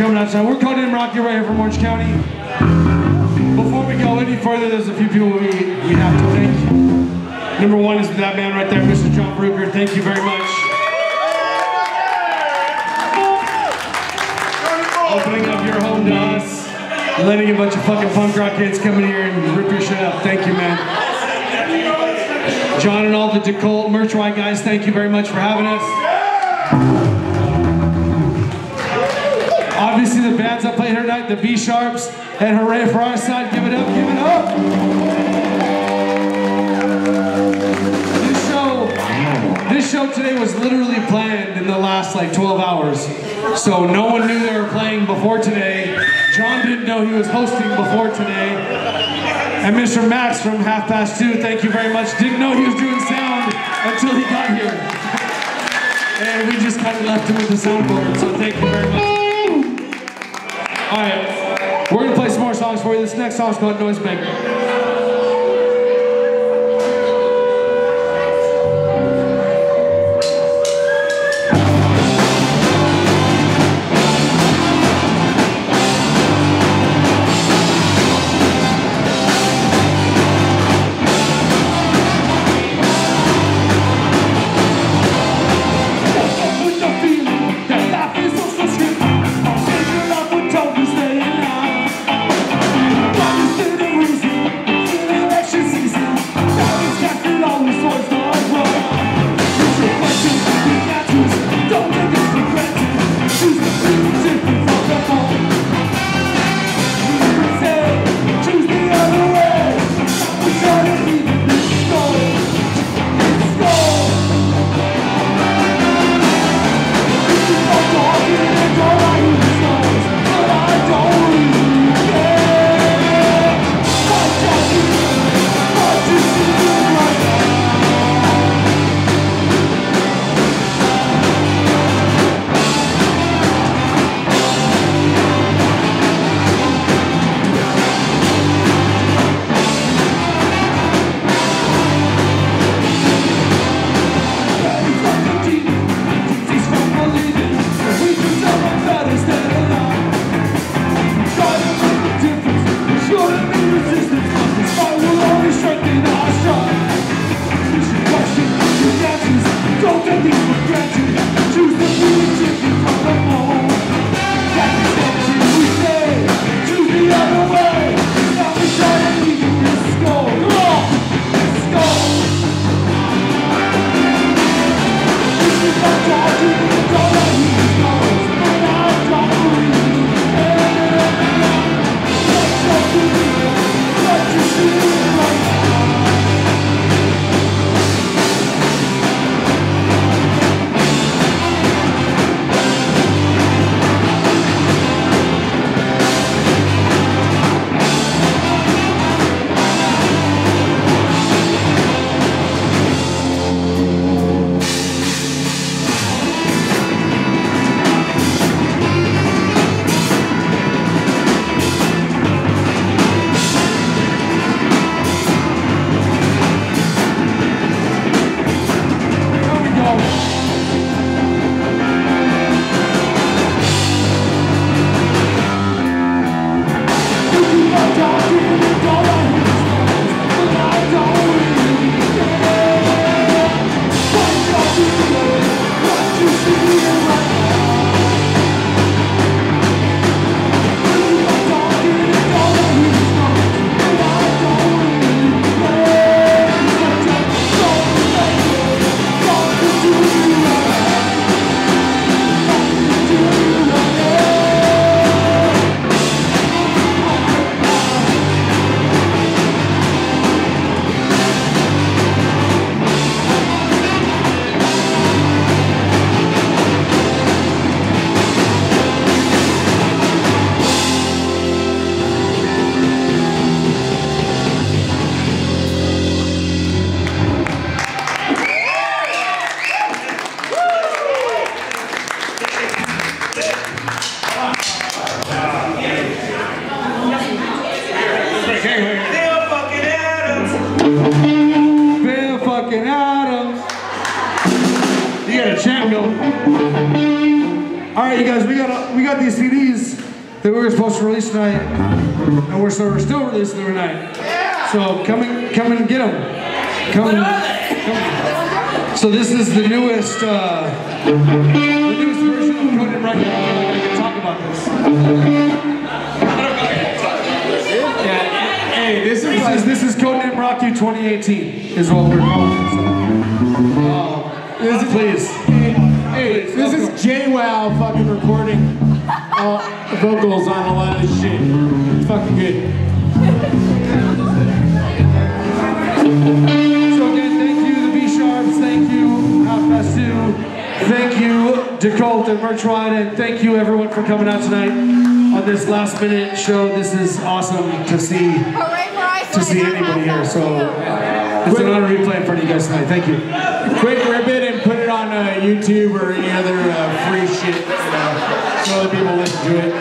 coming out tonight. We're Codename Rocky right here from Orange County. Before we go any further, there's a few people we, we have to thank. Number one is that man right there, Mr. John Brugger. Thank you very much. Opening up your home to us. Letting a bunch of fucking punk rock kids come in here and rip your shit up. Thank you, man. John and all the Dekult Merch guys, thank you very much for having us. Obviously, the bands that played here tonight, the B Sharps, and hooray for our side. Give it up, give it up. This show, this show today was literally planned in the last like 12 hours. So no one knew they were playing before today. John didn't know he was hosting before today. And Mr. Max from Half Past Two, thank you very much. Didn't know he was doing sound until he got here. And we just kind of left him with the soundboard, so thank you very much. All right, we're gonna play some more songs for you. This next song is called Noisemaker. You a chant going. All right, you guys, we got we got these CDs that we were supposed to release tonight, and we're, so we're still releasing them tonight. So come and come and get them. Come, come. So this is the newest, uh, the newest version of Codename Rocky. I feel like I can talk about this. Yeah, hey, this is This is this is Codename Rocky 2018 is what we're calling it. So, this is please. Hey, this is JWoww fucking recording uh, vocals on a lot of this shit. It's fucking good. So again, thank you, the B Sharps, thank you, Half Past Two, thank you, Dekult and Merchwine, and thank you everyone for coming out tonight on this last minute show. This is awesome to see Hooray for Iceland. to see anybody here. So it's an honor to be playing in front of you guys tonight. Thank you. Quick YouTube or any other uh, free shit, you know, so other people listen to it.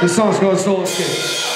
This song's called Soul Escape.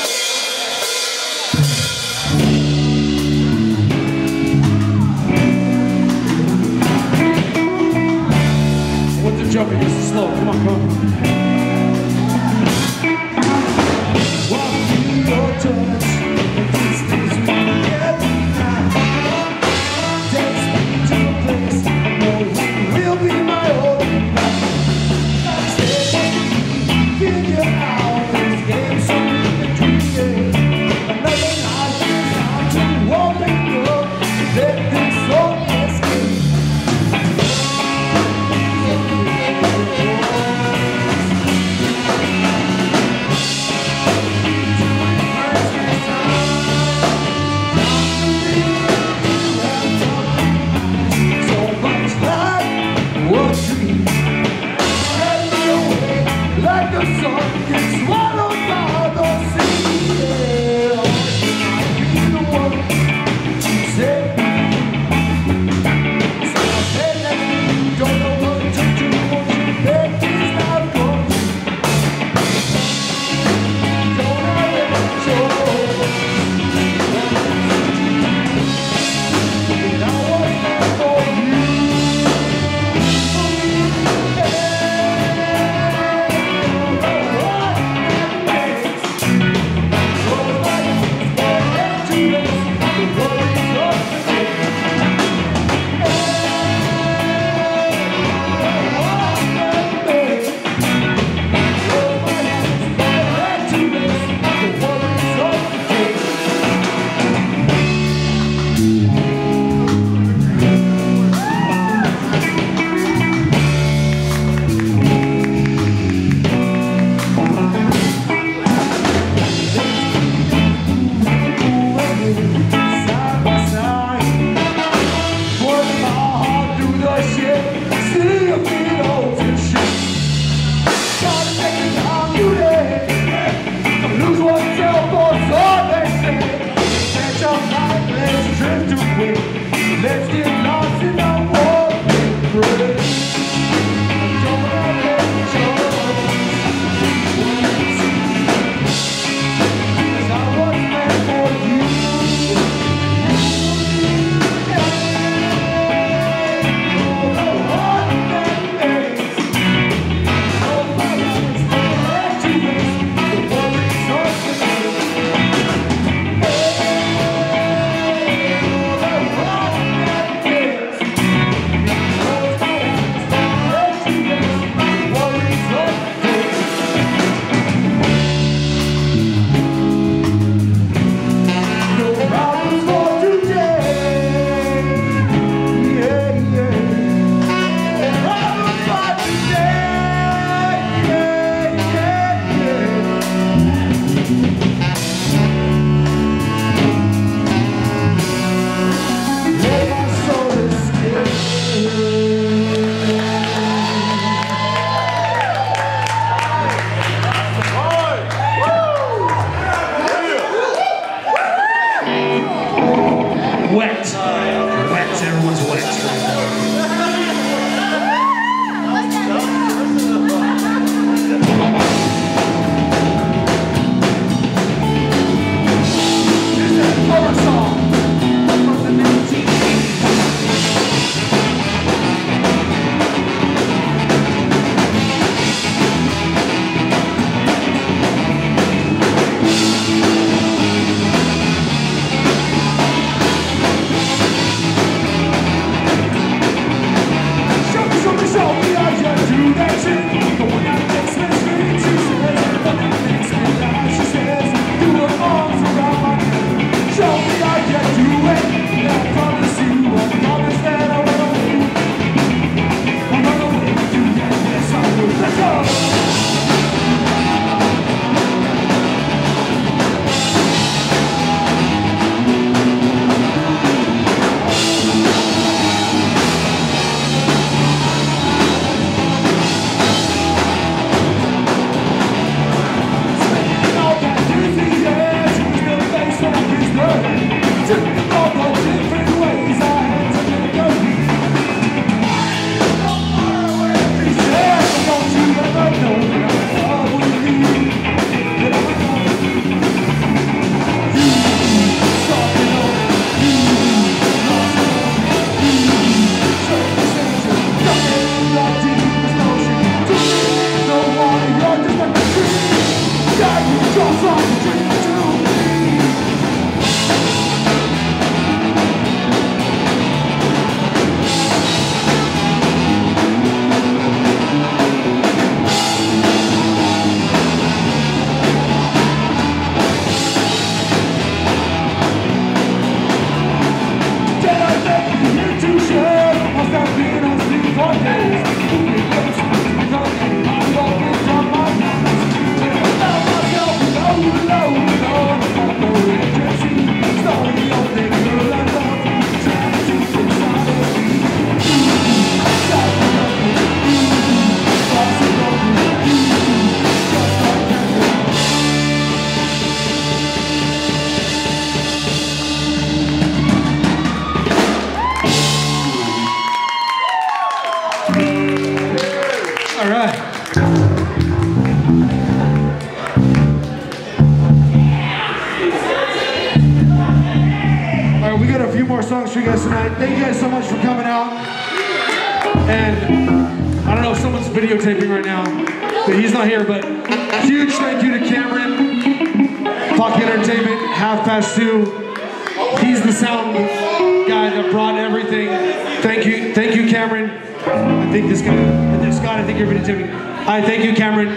All right, thank you, Cameron.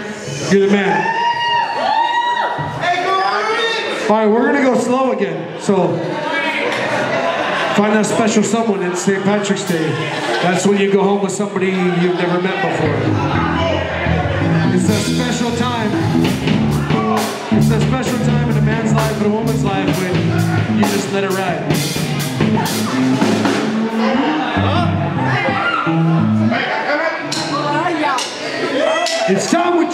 You're the man. All right, we're gonna go slow again. So find that special someone. in St. Patrick's Day. That's when you go home with somebody you've never met before. It's a special time. It's a special time in a man's life and a woman's life when you just let it ride. It's time we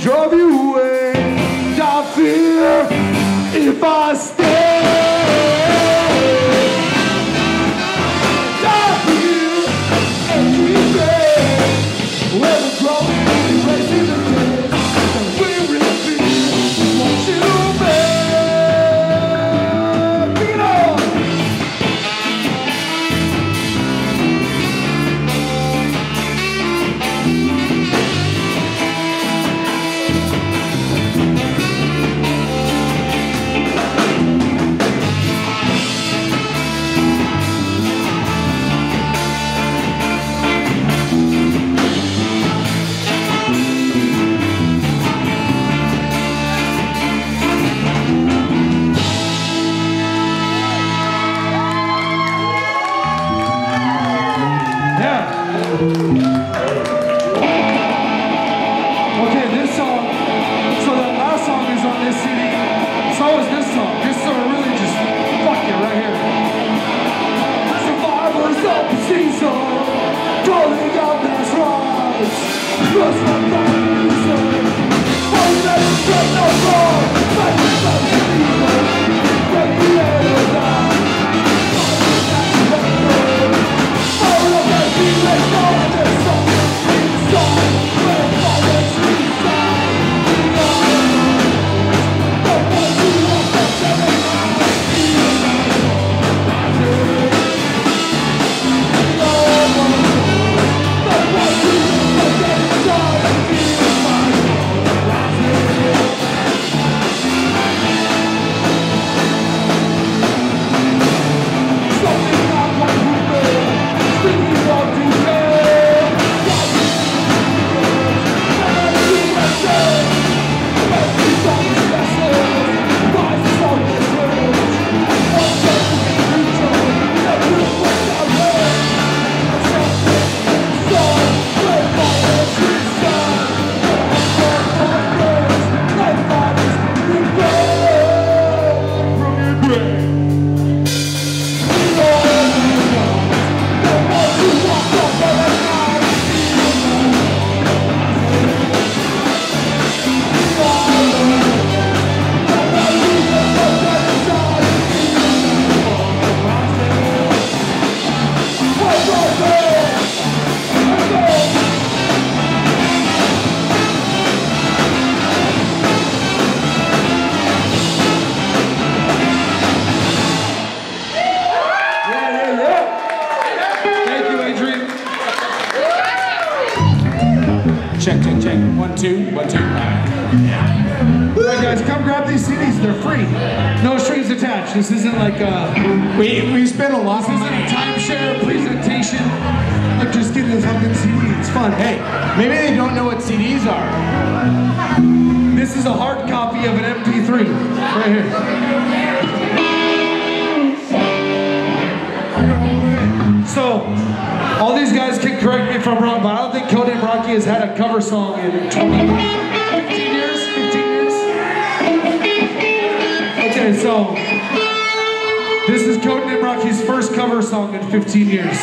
drive you away. I fear if I has had a cover song in 20, 15 years? 15 years? Okay, so this is CodeName: Rocky's first cover song in 15 years.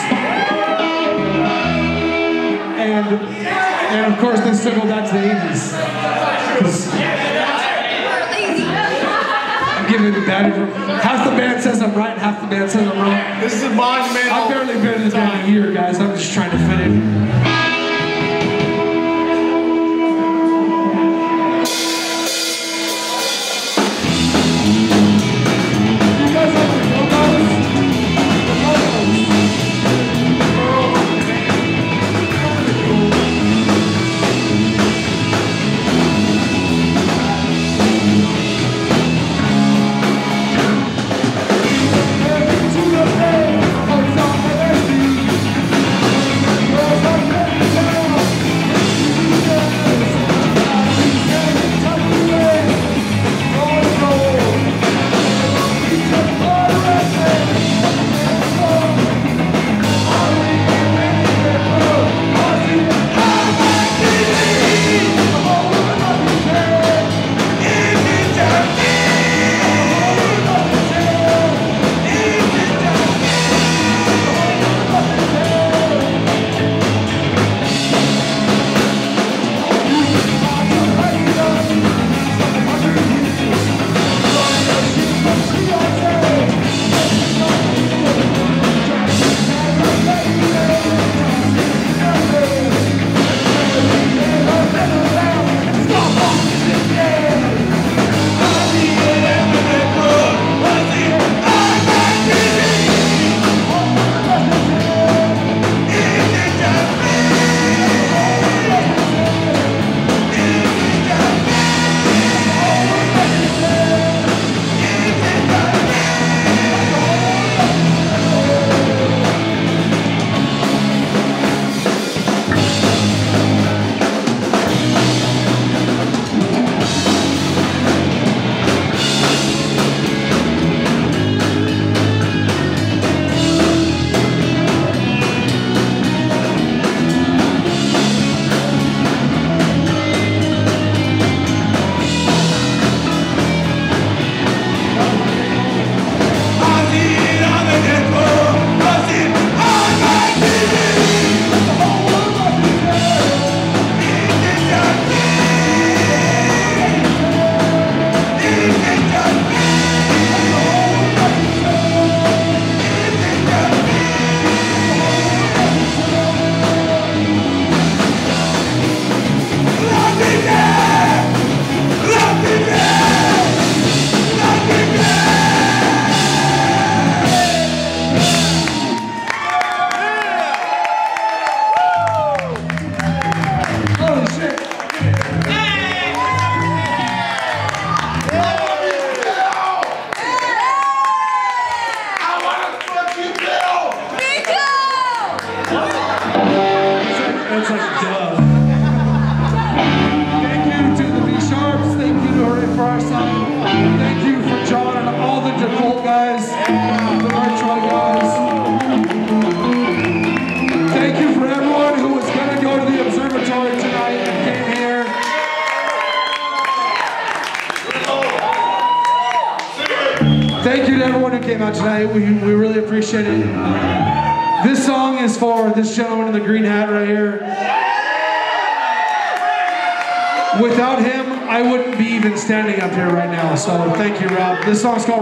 And, and of course, they circled back to the 80s. Half the band says I'm right, half the band says I'm wrong. This is a monumental. I've barely been in this band a year, guys. I'm just trying to fit in. This song's called